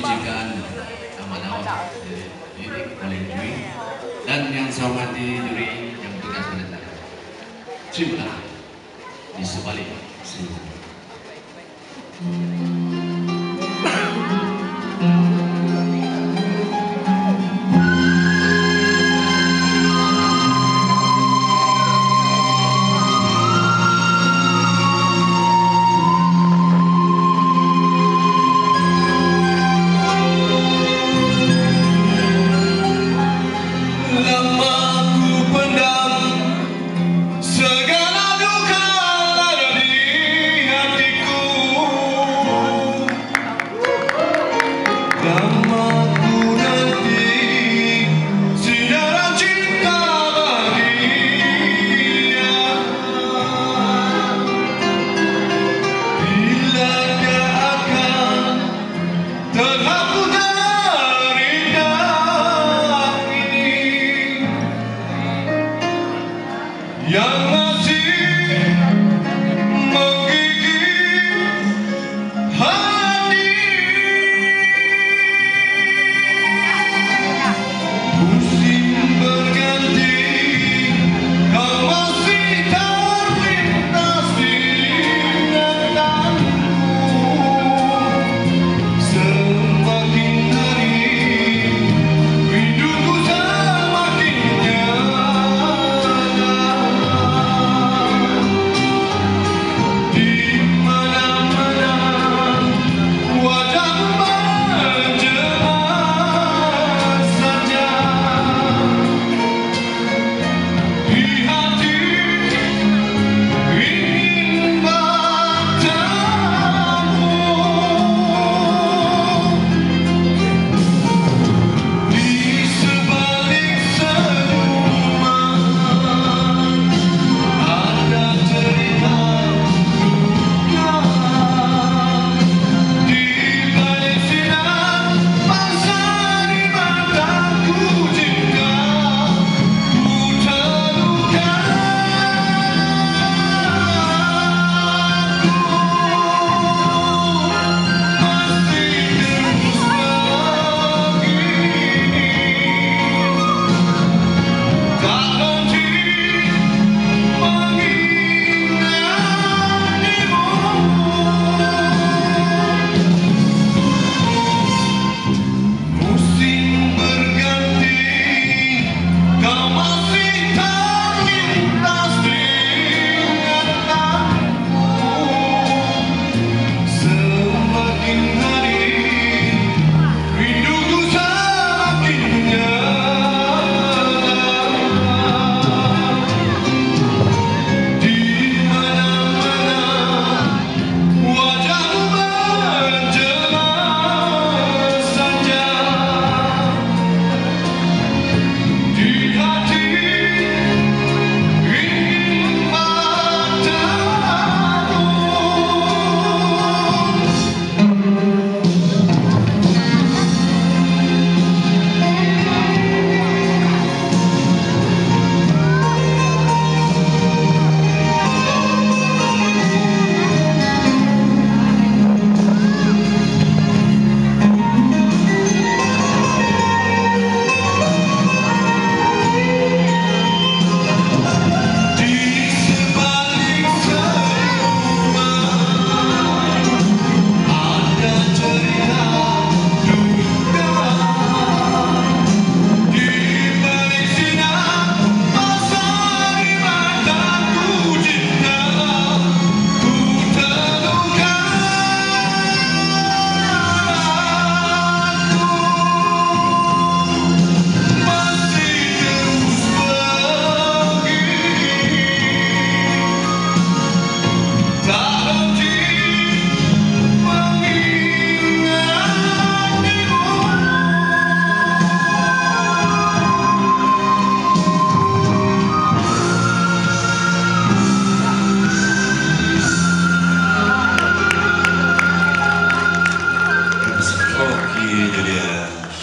dijikan amanah didik oleh juri dan yang saya hormati juri yang bertugas pada tugas Terima kasih di sebalik seluruh. Hmm. Yeah.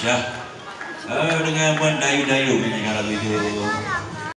Ya. Uh, dengan mendayu-dayu ini kalau itu.